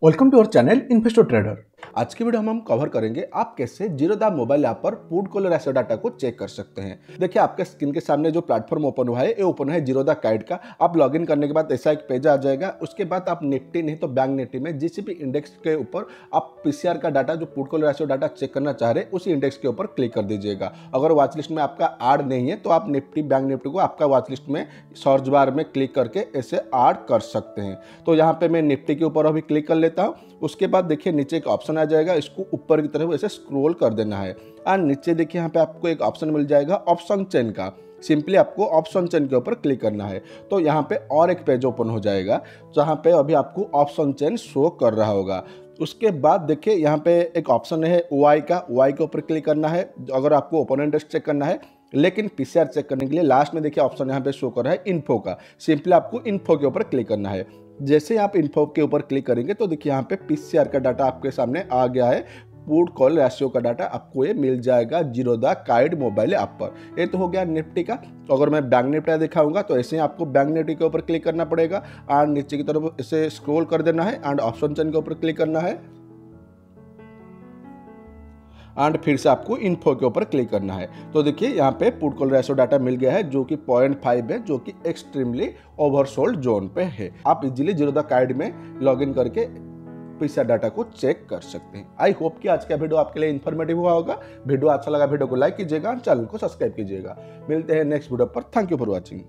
Welcome to our channel Investor Trader. आज की video में हम कवर करेंगे आप कैसे ज़ीरो दा मोबाइल ऐप पर पुट कॉलर ऐसे डाटा को चेक कर सकते हैं। देखिए, आपके स्क्रीन के सामने जो प्लेटफॉर्म ओपन हुआ है, ये ओपन है ज़ीरो दा काइड का। आप लॉगिन करने के बाद ऐसा एक पेज आ जाएगा। उसके बाद आप निफ्टी नहीं तो बैंक निफ्टी में जिस भी इंडेक्स के ऊपर आप पीसीआर का डाटा जो पुट कॉलर ऐसे डाटा चेक करना चाह रहे उसी इंडेक्स के ऊपर क्लिक कर दीजिएगा। अगर वॉच लिस्ट में आपका आड नहीं है तो आप निफ्टी बैंक निफ्टी को आपका वॉच लिस्ट में सर्च बार में क्लिक करके ऐसे आड कर सकते हैं। तो यहाँ पे मैं निफ्टी के ऊपर अभी क्लिक कर लेता हूँ। उसके बाद देखिए, नीचे एक ऑप्शन आ जाएगा, इसको ऊपर की तरफ़ ऐसे स्क्रॉल कर देना है। और नीचे देखिए, यहाँ पे आपको एक ऑप्शन मिल जाएगा ऑप्शन चेन का। सिंपली आपको ऑप्शन चेन के ऊपर क्लिक करना है। तो यहाँ पे और एक पेज ओपन हो जाएगा, जहाँ पे अभी आपको ऑप्शन चेन शो कर रहा होगा। उसके बाद देखिए, यहाँ पे एक ऑप्शन है वाई का। वाई के ऊपर क्लिक करना है, अगर आपको ओपन इंटरेस्ट चेक करना है। लेकिन पीसीआर चेक करने के लिए लास्ट में देखिए ऑप्शन यहाँ पे शो कर रहा है इन्फो का। सिंपली आपको इन्फो के ऊपर क्लिक करना है। जैसे आप इन्फो के ऊपर क्लिक करेंगे तो देखिए यहाँ पे पीसीआर का डाटा आपके सामने आ गया है। पुट कॉल रेशियो का डाटा आपको ये मिल जाएगा ज़ीरो द काइड मोबाइल ऐप पर। ये तो हो गया निफ्टी का। तो अगर मैं बैंक निफ्टी दिखाऊँगा तो ऐसे ही आपको बैंक निफ्टी के ऊपर क्लिक करना पड़ेगा। एंड नीचे की तरफ़ इसे स्क्रॉल कर देना है। एंड ऑप्शन चेन के ऊपर क्लिक करना है। एंड फिर से आपको इन्फो के ऊपर क्लिक करना है। तो देखिए, यहाँ पे पुट कॉल रेशो डाटा मिल गया है, जो कि पॉइंट फाइव है, जो कि एक्सट्रीमली ओवरसोल्ड जोन पे है। आप इजिली ज़ीरो द कार्ड में लॉग इन करके पैसा डाटा को चेक कर सकते हैं। आई होप कि आज का वीडियो आपके लिए इन्फॉर्मेटिव हुआ होगा। वीडियो अच्छा लगा वीडियो को लाइक कीजिएगा चैनल को सब्सक्राइब कीजिएगा। मिलते हैं नेक्स्ट वीडियो पर। Thank you for watching